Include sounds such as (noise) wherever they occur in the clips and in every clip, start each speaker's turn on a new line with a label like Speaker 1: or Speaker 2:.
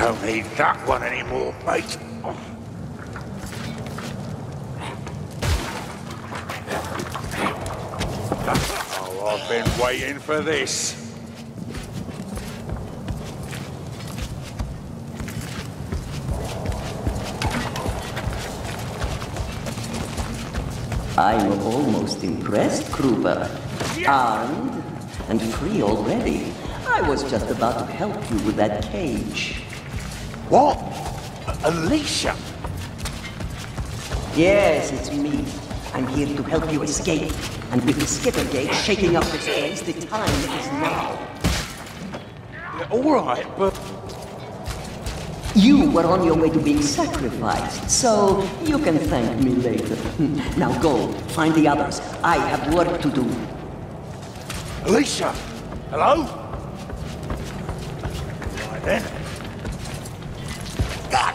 Speaker 1: Don't need that one anymore, mate. Oh, I've been waiting for this.
Speaker 2: I'm almost impressed, Kruber. Armed and free already. I was just about to help you with that cage.
Speaker 1: What? Alicia?
Speaker 2: Yes, it's me. I'm here to help you escape. And with the Skittergate shaking up this place, the time is now.
Speaker 1: All right, but
Speaker 2: You were on your way to being sacrificed, so you can thank me later. (laughs) Now go, find the others. I have work to do.
Speaker 1: Alicia! Hello? Right then. God!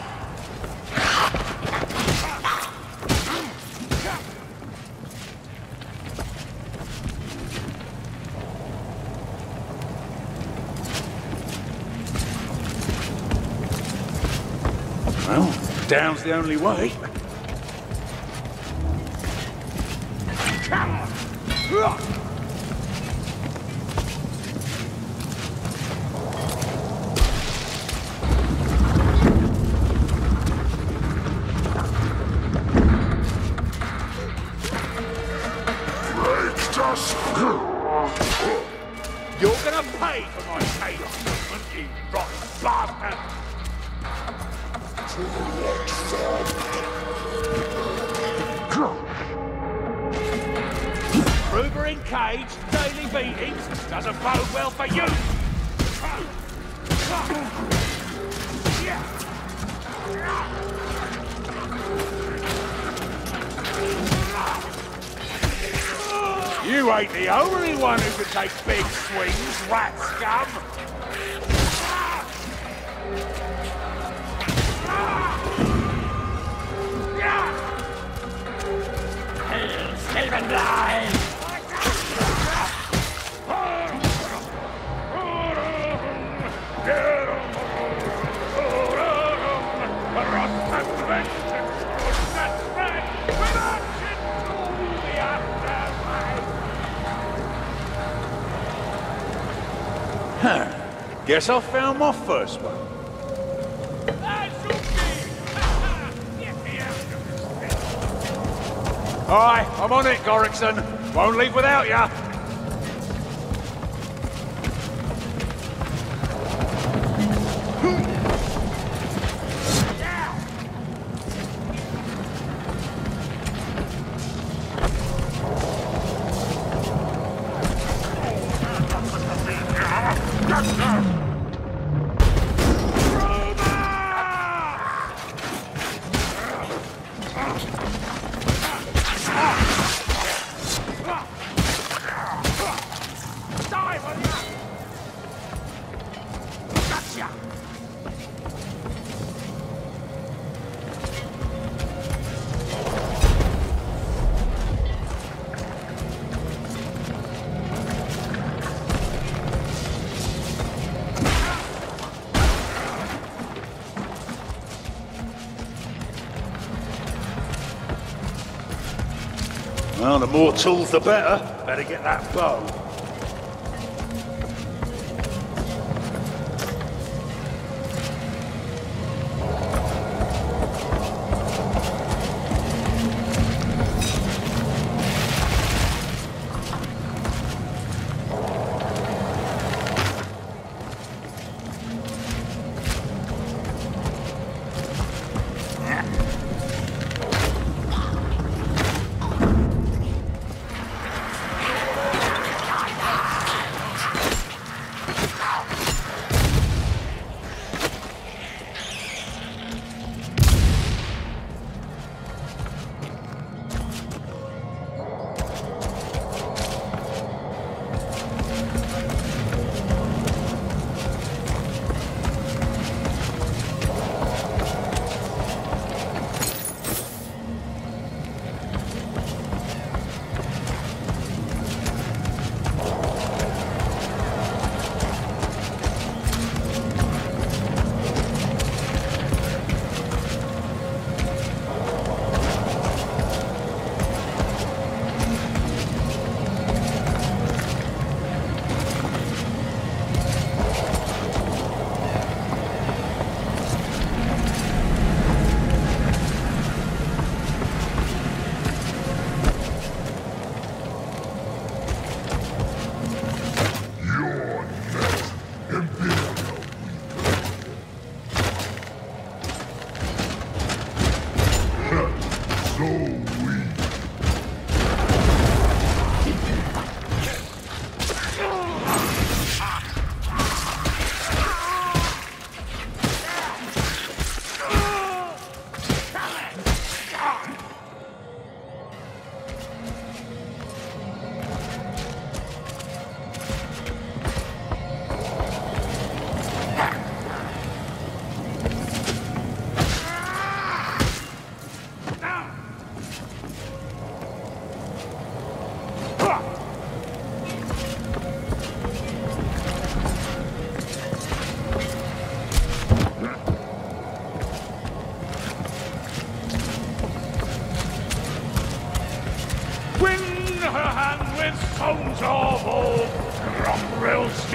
Speaker 1: Well, down's the only way. Come on! Guess I found my first one. All right, I'm on it, Goreksson. Won't leave without ya. The more tools, the better. Better get that bow.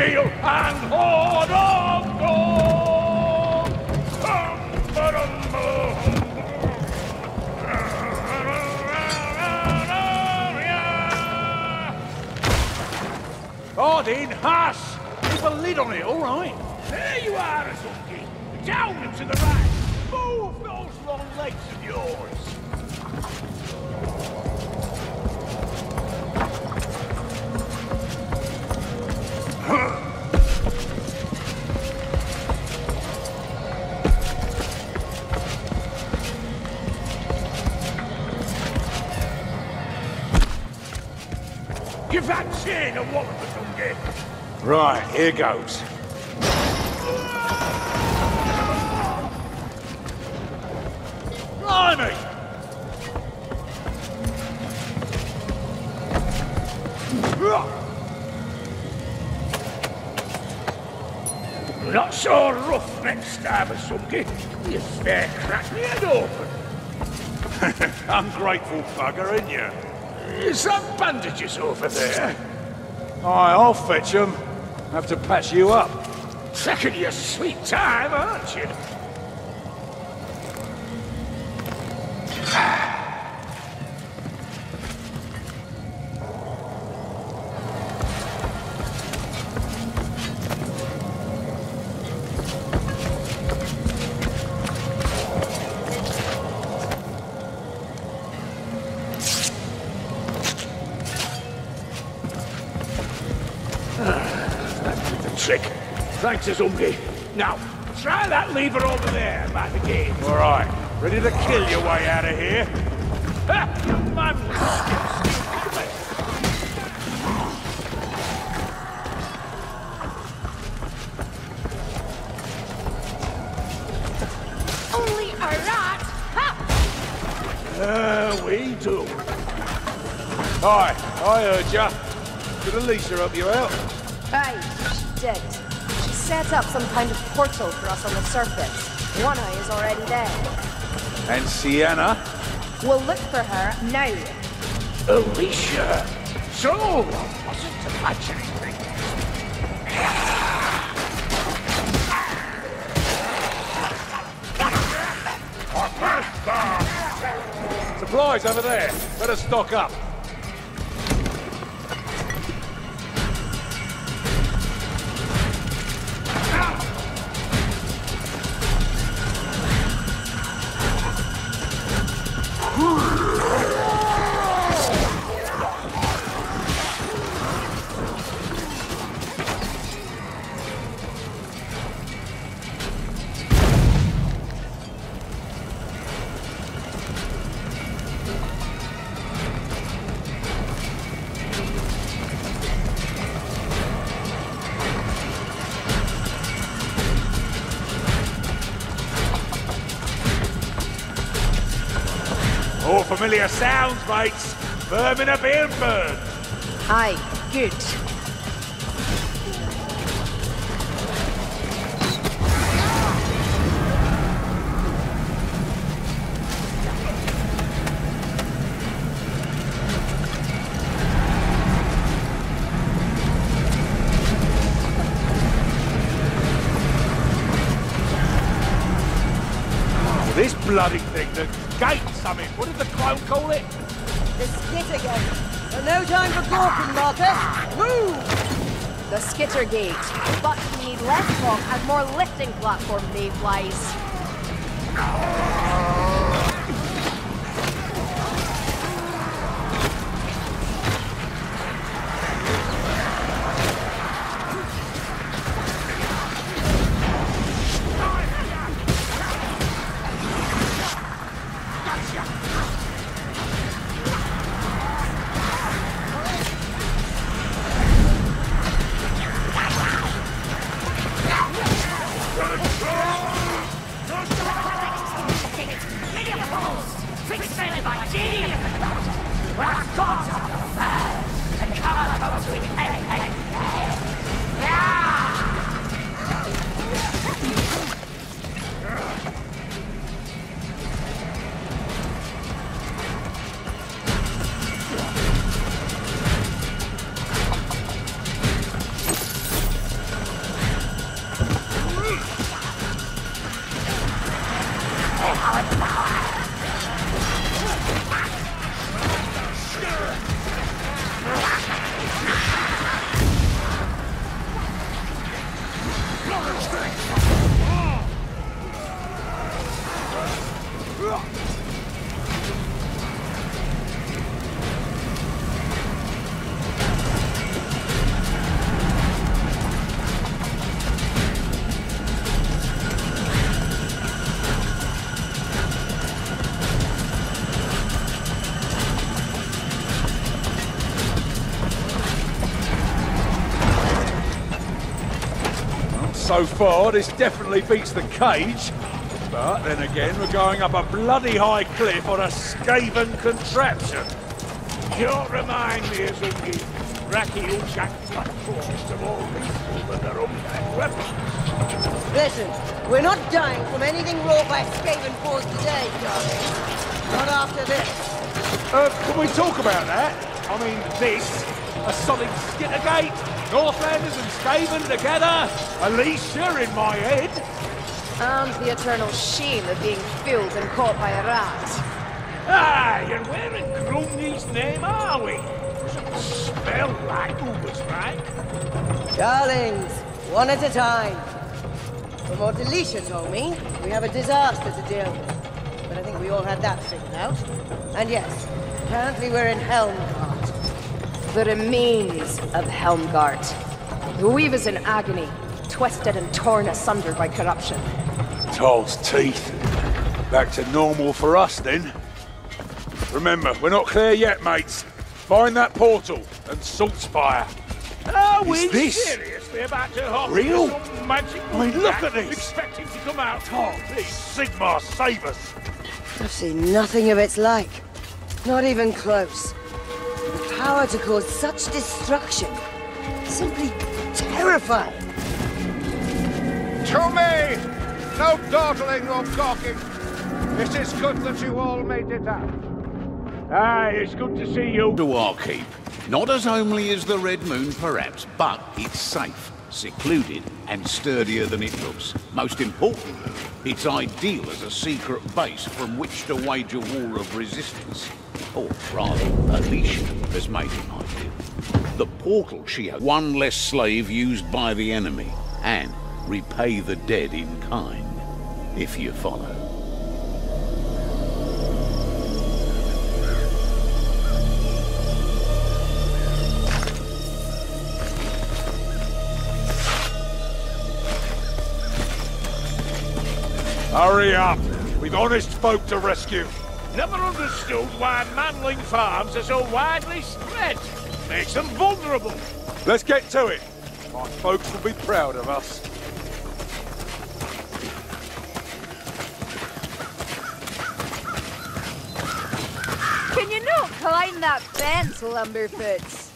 Speaker 3: Steel and of gold! Odin, hush! Keep a lid on it, all right? There you are, Azungi. Down and to the right. Move those long legs of yours. Right, here goes. Blimey! Not so rough next time, Azungi. You fair crack me head open. (laughs) Ungrateful bugger, ain't you? That bandages over there? Aye, I'll fetch them. Have to patch you up. Taking your sweet time, aren't you? Thanks, Azungi. Now, try that lever over there by the gate. All right. Ready to kill your way out of here? Ha! You man!
Speaker 4: Only a rat! Ha!
Speaker 3: Uh, we do. Hi, I heard ya. Did Alicia help you out?
Speaker 4: Aye, she did. She set up some kind of portal for us on the surface. One eye is already there.
Speaker 3: And Sienna?
Speaker 4: We'll look for her now.
Speaker 3: Alicia. So, wasn't to much anything. Supplies over there. Better stock up. Familiar sounds, mates. Birmingham Bird.
Speaker 4: Aye, good.
Speaker 3: This bloody The
Speaker 4: skitter gate. But we need less talk and more lifting platform, Mayflies.
Speaker 1: So far, this definitely beats the cage. But then again, we're going up a bloody high cliff on a Skaven contraption. Don't remind me, Azungi. Raki Ushak forced of all people with their own weapons.
Speaker 5: Listen, we're not dying from anything wrought by Skaven paws today, darling. Not after this.
Speaker 1: Uh, can we talk about that? I mean, this, a solid skittergate, Northlanders and Skaven together, Alicia in my head.
Speaker 4: And the eternal shame of being filled and caught by a rat.
Speaker 1: Aye, and where in Grungni's name are we? Doesn't smell like Ubersreik.
Speaker 5: Darlings, one at a time. From what Alicia told me, we have a disaster to deal with. But I think we all had that figured out. And yes, apparently we're in Helmgart.
Speaker 4: The remains of Helmgart. The weave is in agony, twisted and torn asunder by corruption.
Speaker 1: Taal's teeth. Back to normal for us then. Remember, we're not clear yet, mates. Find that portal and Saltzpyre. Are we
Speaker 6: this
Speaker 1: seriously about to hop
Speaker 6: real?
Speaker 1: some magic
Speaker 6: I mean, look at this.
Speaker 1: Expecting to come out. Oh, please, Sigmar, save us.
Speaker 5: I've seen nothing of its like. Not even close. The power to cause such destruction. Simply terrifying.
Speaker 6: To me! No dawdling or gawking. It is good that you all made it out.
Speaker 1: Aye, it's good to see you.
Speaker 7: to our keep. Not as homely as the Red Moon, perhaps, but it's safe, secluded, and sturdier than it looks. Most importantly, it's ideal as a secret base from which to wage a war of resistance. Or rather, Alicia has made it ideal. The portal she has one less slave used by the enemy, and repay the dead in kind, if you follow.
Speaker 1: Hurry up. We've honest folk to rescue. Never understood why Manling farms are so widely spread. Makes them vulnerable. Let's get to it. My folks will be proud of us.
Speaker 4: Can you not climb that fence, Lumberfoots?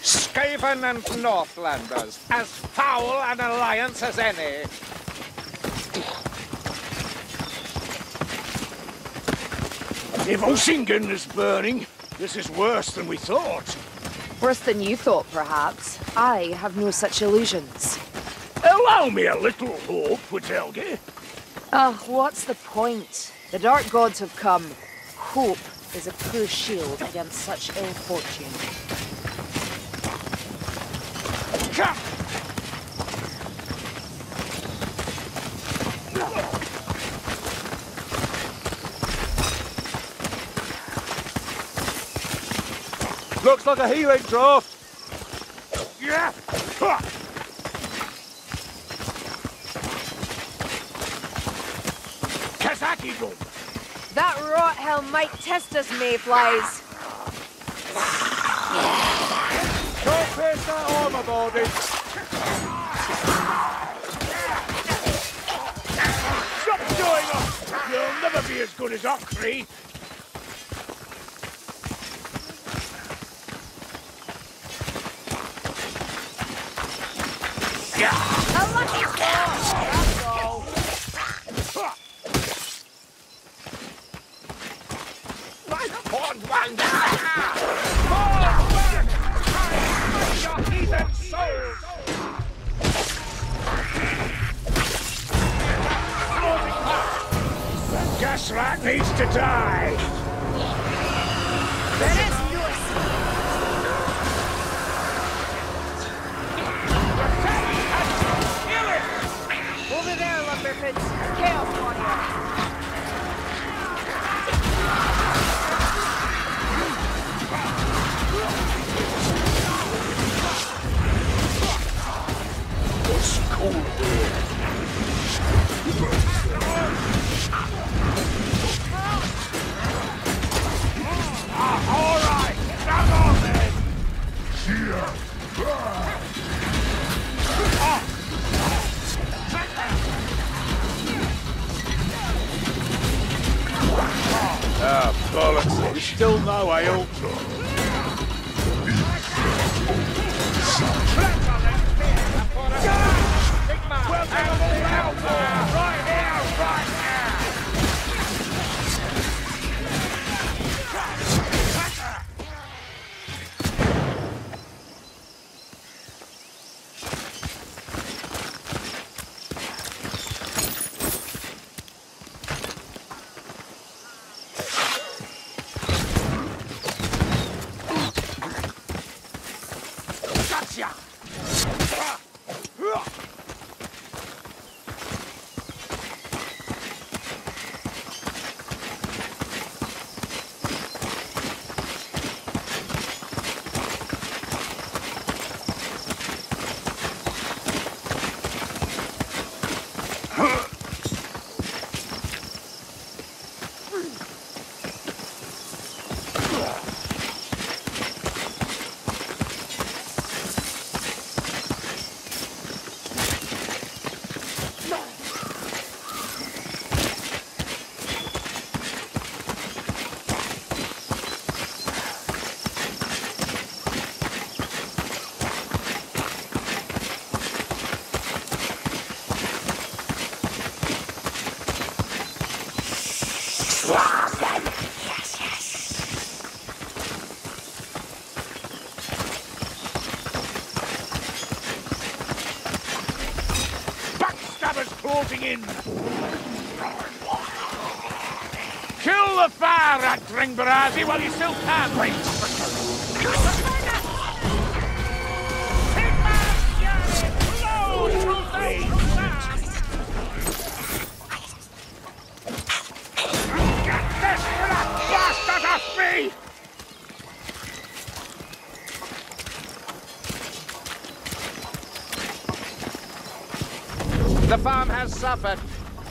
Speaker 6: Skaven and Northlanders, as foul an alliance as any.
Speaker 1: If Osingen is burning, this is worse than we thought.
Speaker 4: Worse than you thought, perhaps. I have no such illusions.
Speaker 1: Allow me a little hope, Witelge.
Speaker 4: Ah, what's the point? The Dark Gods have come. Hope is a poor shield against such ill fortune.
Speaker 1: Come! Looks like a healing draft. Yeah. Ha!
Speaker 4: That rot hell might test us, mayflies.
Speaker 1: Don't pierce that armor body. Stop doing it! You'll never be as good as
Speaker 3: Okri. Fire rat, while you still can, off me!
Speaker 6: The farm has suffered,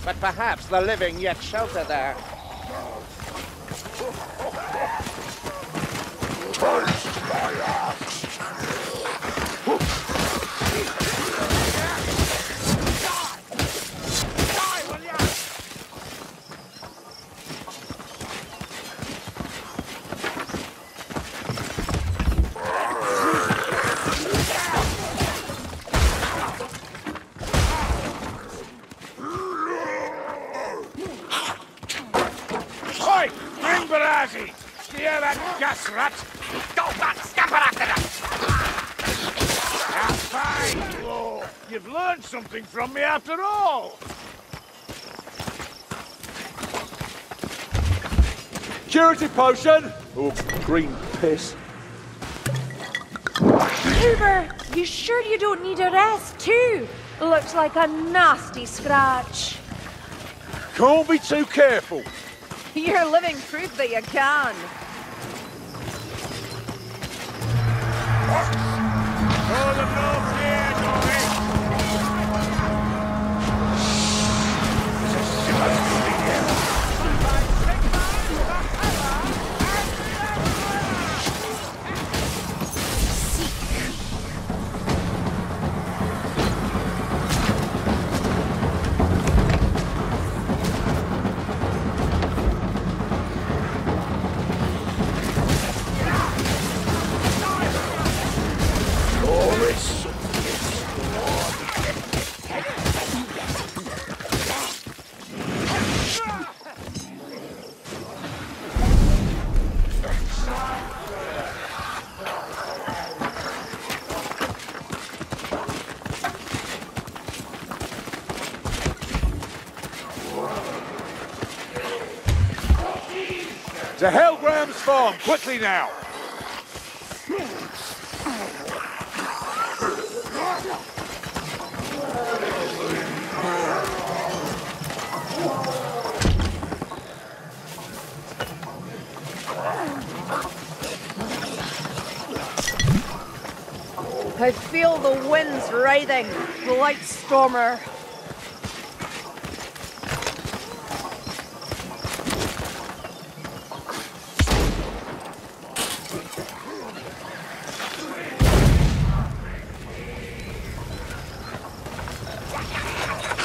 Speaker 6: but perhaps the living yet shelter there.
Speaker 3: Oi! Dringbarazzi! Do you hear that gas rat? Go back! Scamper after that! That's fine! Oh, you've learned something from me after all!
Speaker 1: Purity potion! Oh, green piss.
Speaker 4: Uber, you sure you don't need a rest too? Looks like a nasty scratch.
Speaker 1: Can't be too careful. (laughs)
Speaker 4: You're living proof that you can.
Speaker 1: Quickly now.
Speaker 4: I feel the winds writhing. The light stormer.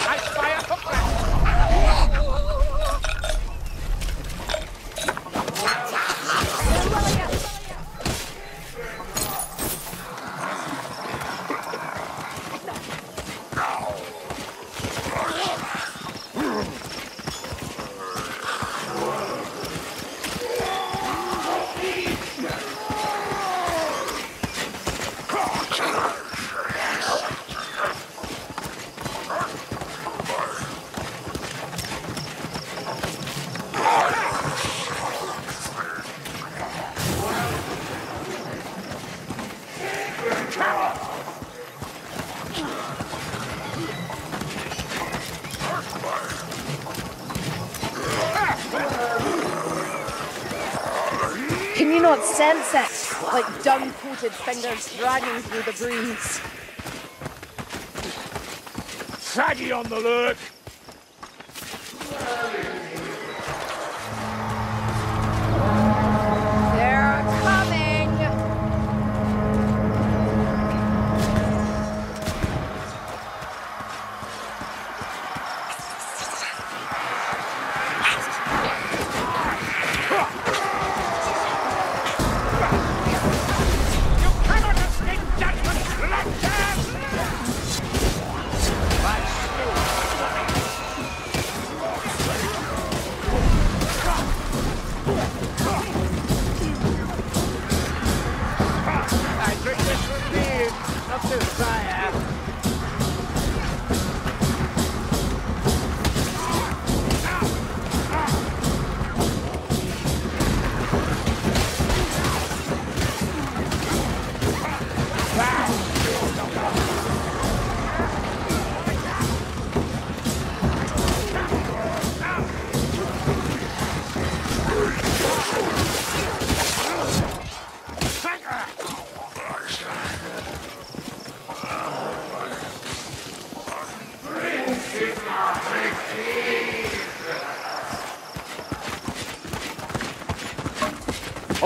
Speaker 6: Nice fire cook rat.
Speaker 4: Can you it? Like dung-coated fingers dragging through the breeze.
Speaker 3: Saggy on the lurk.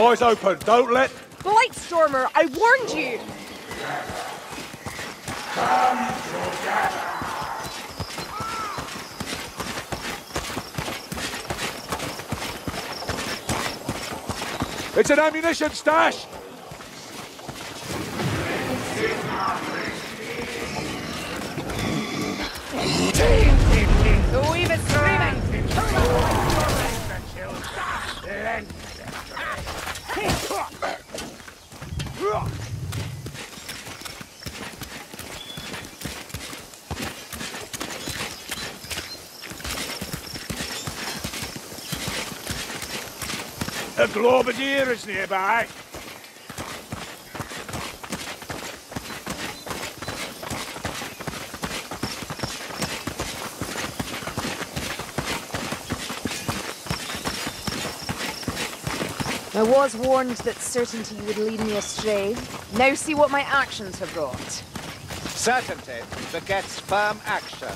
Speaker 1: Eyes open, don't let...
Speaker 4: Blightstormer, I warned you!
Speaker 1: It's an ammunition stash!
Speaker 4: The weave is screaming!
Speaker 3: A Globadier is nearby.
Speaker 4: I was warned that certainty would lead me astray. Now see what my actions have brought.
Speaker 6: Certainty begets firm action.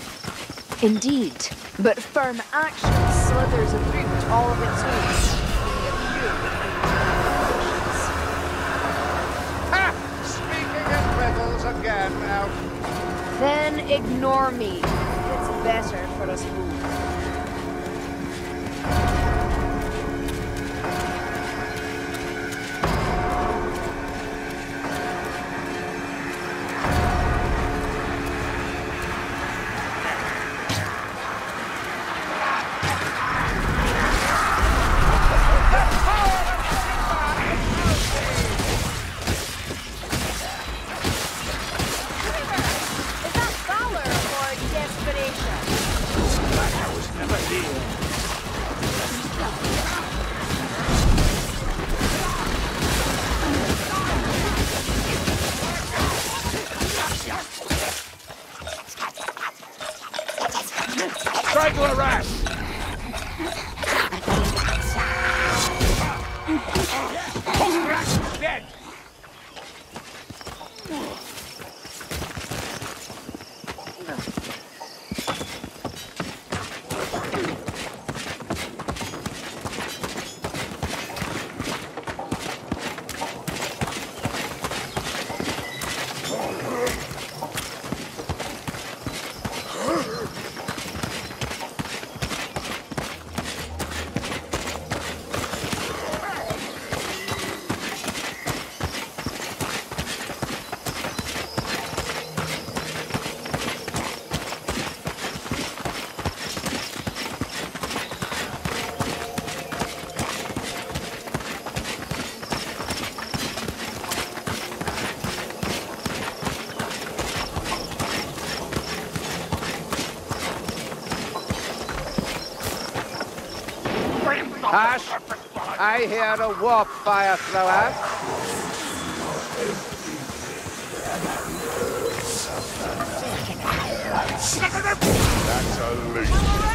Speaker 4: Indeed. But firm action slithers a root all of its own.
Speaker 6: Again, Elf.
Speaker 4: Then ignore me. It's better for us
Speaker 6: I hear a warp fire thrower.
Speaker 3: That's a lead.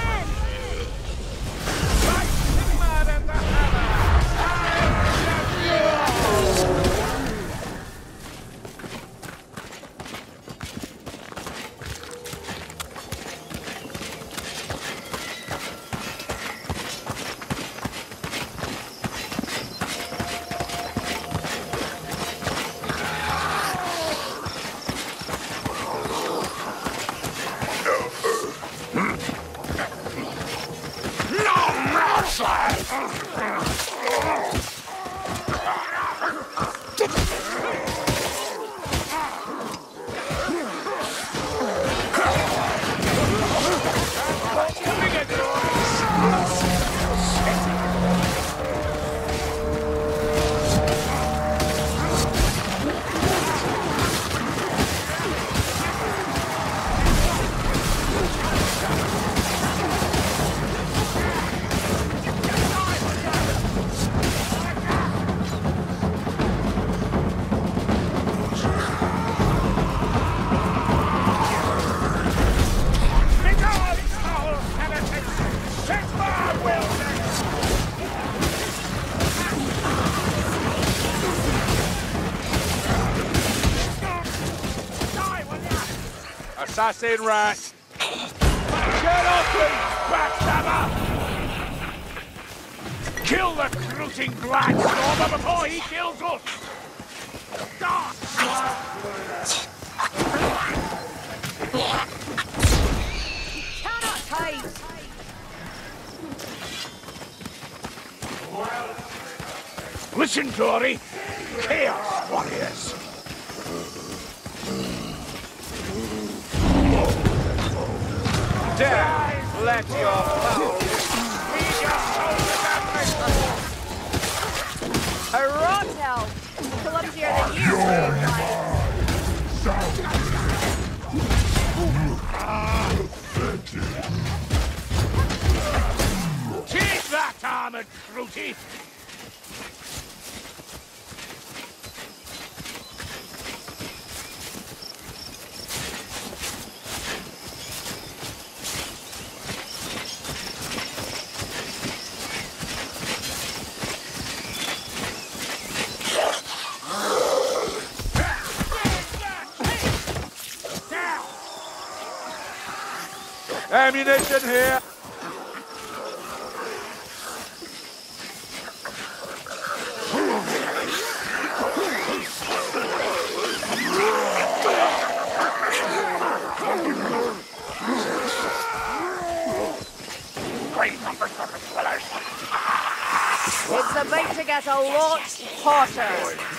Speaker 1: Assassin rat! Get off me, backstabber! Kill the crooting blackstormer before he kills us!
Speaker 4: Cannot hide!
Speaker 1: Listen, Dory! Chaos
Speaker 6: Dare let your foul
Speaker 4: A rotel! Clumsier than you, Waveline.
Speaker 1: Take that, armored crooty! Ammunition here!
Speaker 4: It's about to get a lot hotter.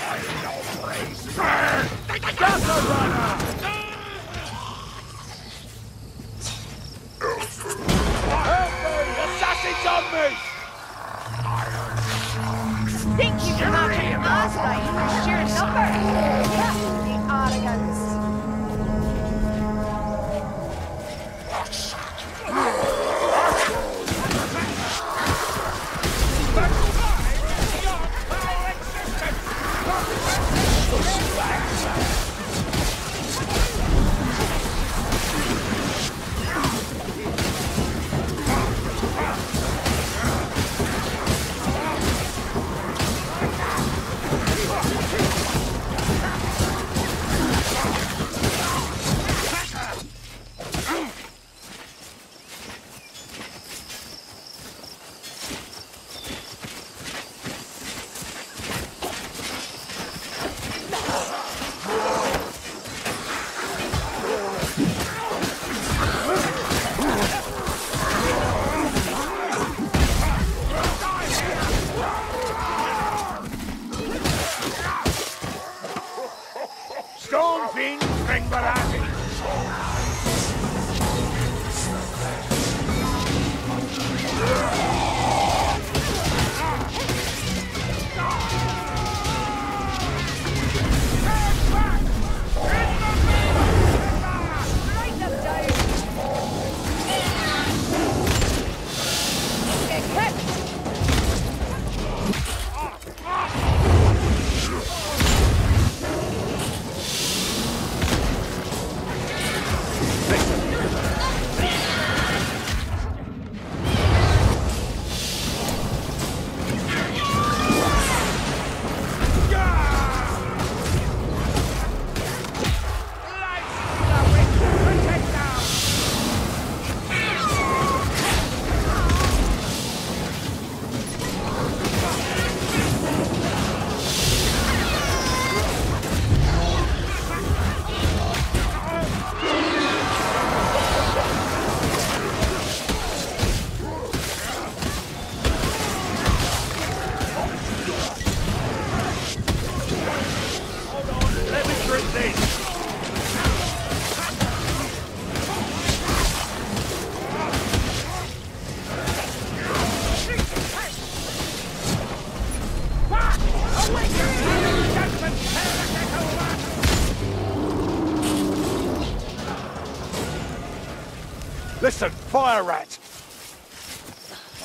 Speaker 1: Listen, fire rat!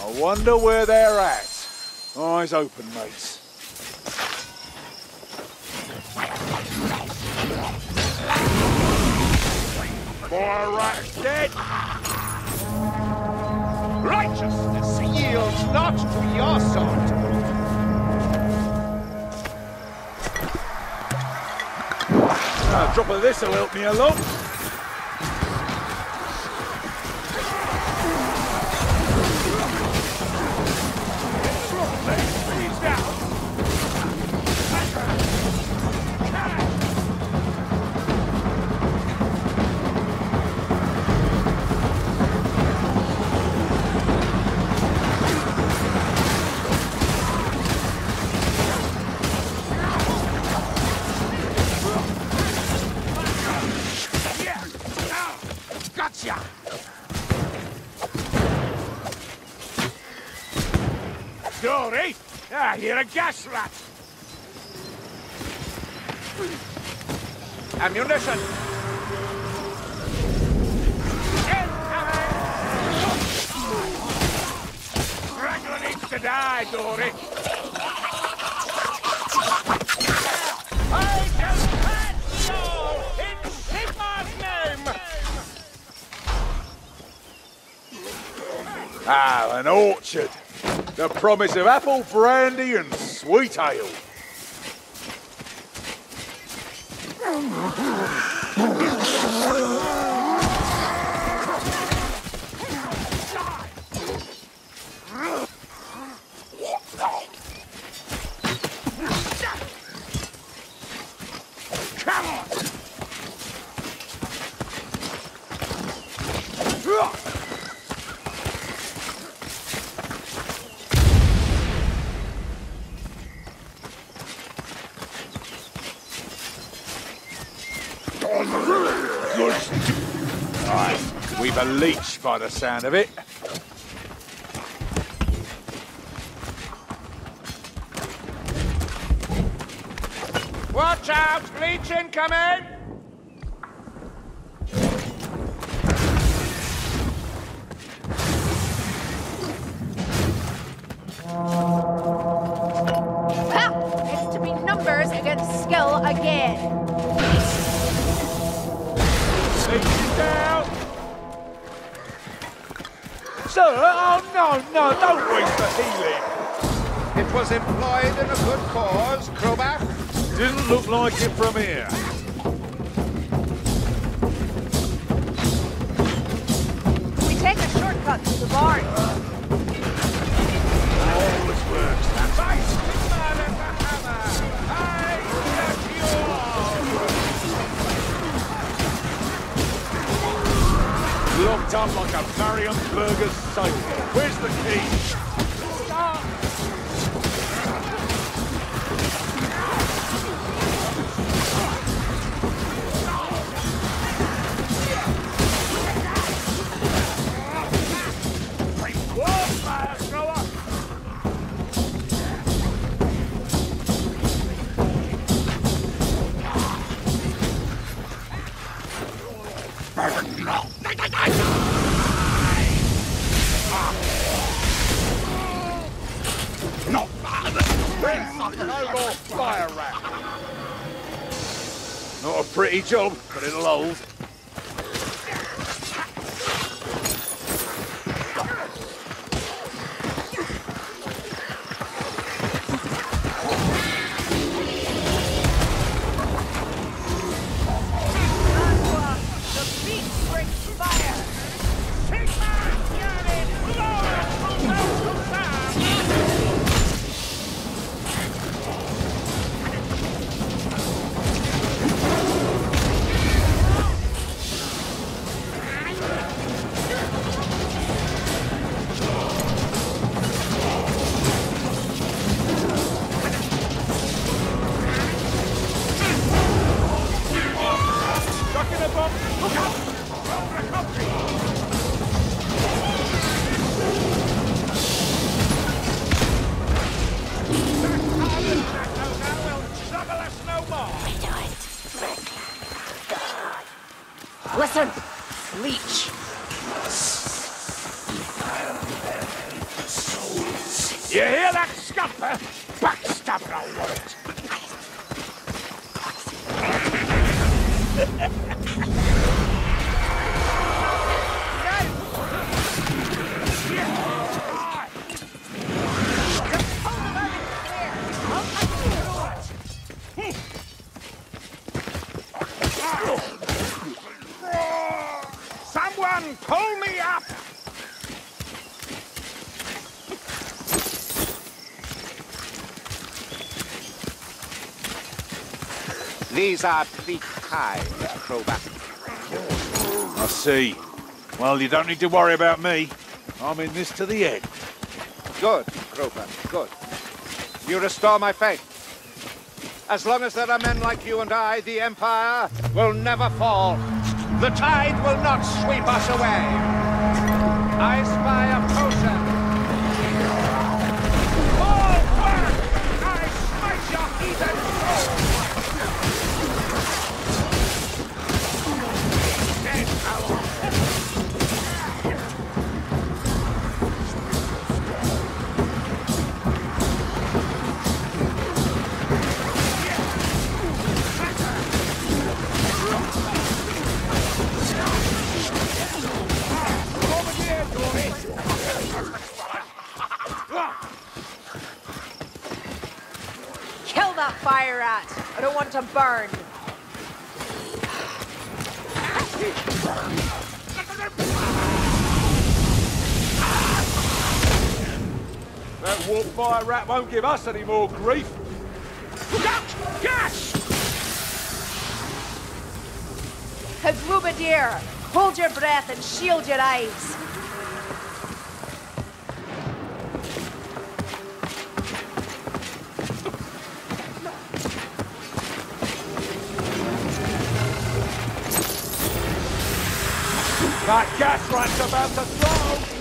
Speaker 1: I wonder where they're at. Eyes open, mates. Fire rat dead!
Speaker 6: Righteousness yields not to your sword.
Speaker 1: A drop of this will help me along.
Speaker 3: I hear a gas rat. Ammunition. Ragnar needs to die, Dory. I shall catch you in Sigmar's name!
Speaker 1: Ah, an orchard. The promise of apple brandy and sweet ale. (laughs)
Speaker 3: Come on!
Speaker 1: Good. Aye, we've a leech by the sound of it.
Speaker 3: Watch out! Leech incoming!
Speaker 1: Locked up like a Marion Burger safe. Where's the key? Not job, but it'll hold.
Speaker 4: Listen, leech.
Speaker 3: You hear that scupper? Backstabber, I want
Speaker 6: These are times, Crowback.
Speaker 1: I see. Well, you don't need to worry about me. I'm in this to the end.
Speaker 6: Good, Crowback, good. You restore my faith. As long as there are men like you and I, the Empire will never fall. The tide will not sweep us away. I spy a
Speaker 4: to burn.
Speaker 1: That warp fire rat won't give us any more grief.
Speaker 3: Look out! Gas!
Speaker 4: dear, hold your breath and shield your eyes.
Speaker 1: That gas run's about to
Speaker 3: blow!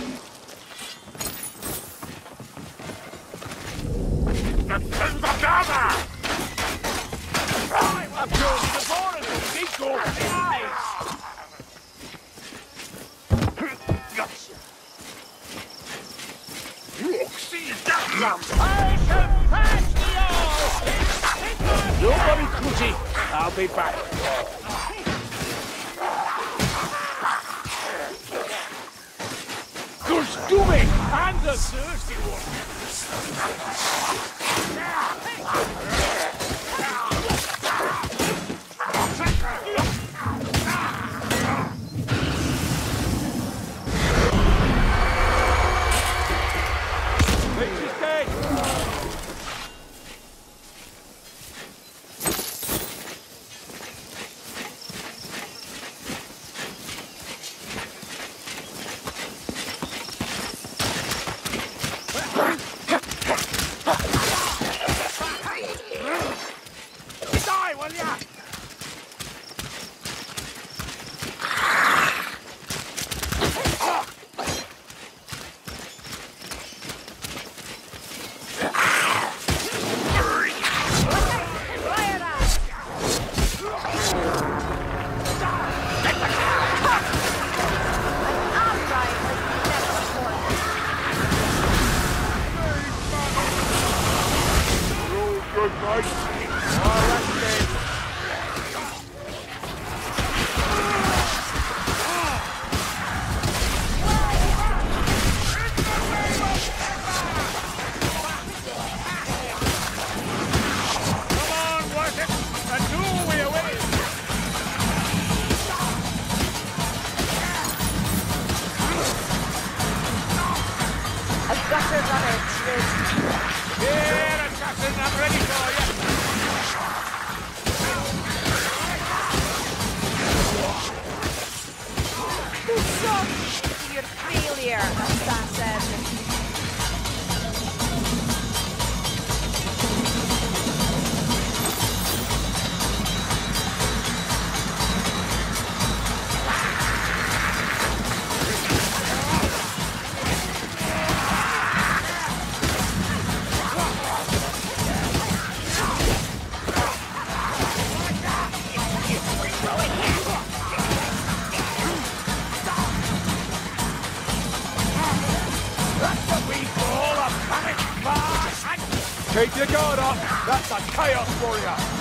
Speaker 4: a
Speaker 1: Chaos Warrior.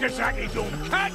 Speaker 3: What's the matter, Kazaki? Don't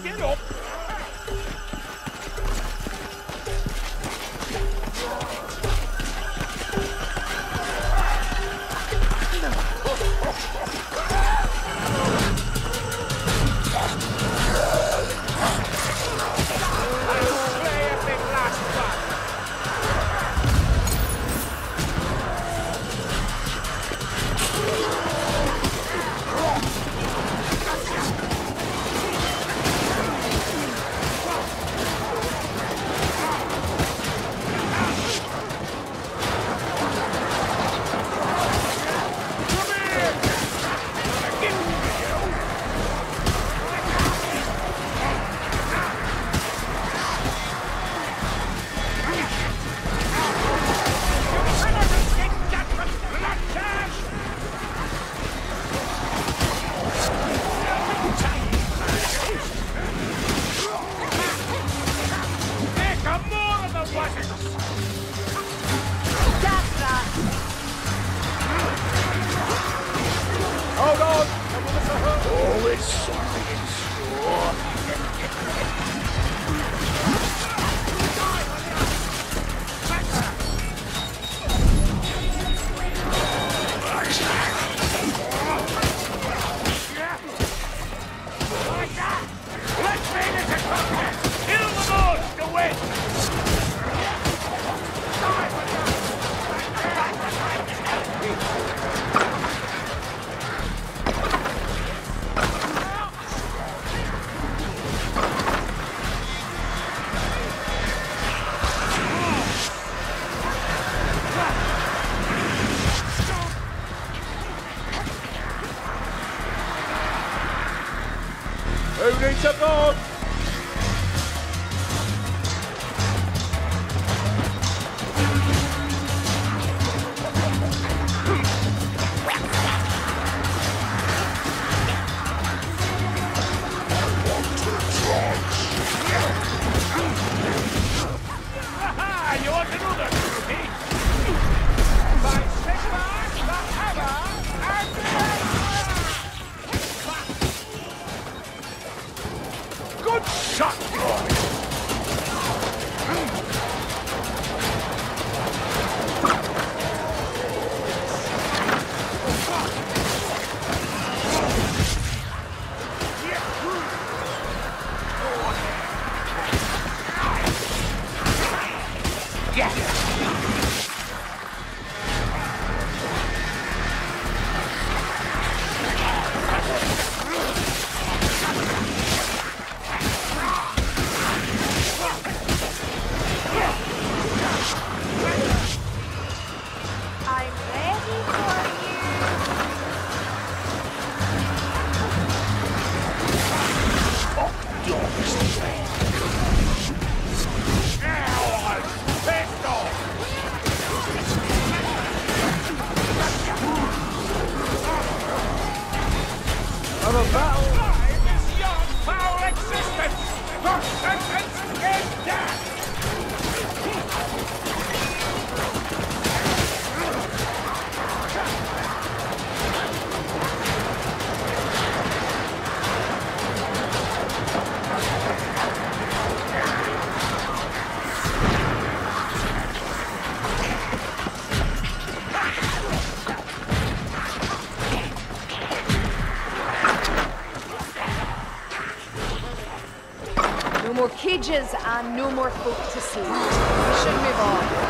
Speaker 4: cages and no more folk to see. We should move on.